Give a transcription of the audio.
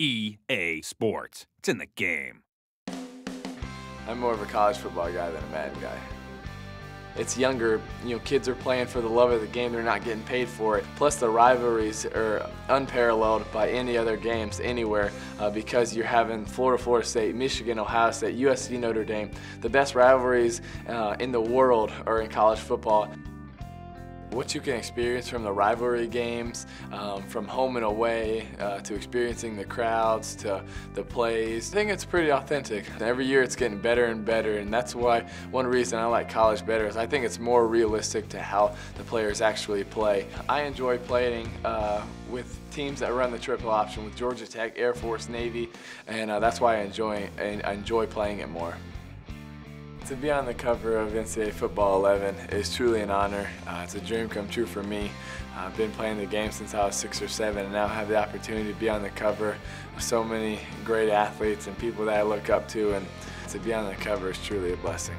EA Sports. It's in the game. I'm more of a college football guy than a Madden guy. It's younger, you know, kids are playing for the love of the game, they're not getting paid for it. Plus the rivalries are unparalleled by any other games anywhere uh, because you're having Florida, Florida State, Michigan, Ohio State, USC, Notre Dame. The best rivalries uh, in the world are in college football what you can experience from the rivalry games, um, from home and away, uh, to experiencing the crowds, to the plays. I think it's pretty authentic. Every year it's getting better and better, and that's why one reason I like college better is I think it's more realistic to how the players actually play. I enjoy playing uh, with teams that run the triple option with Georgia Tech, Air Force, Navy, and uh, that's why I enjoy, I enjoy playing it more. To be on the cover of NCAA Football 11 is truly an honor. Uh, it's a dream come true for me. I've been playing the game since I was six or seven and now have the opportunity to be on the cover of so many great athletes and people that I look up to and to be on the cover is truly a blessing.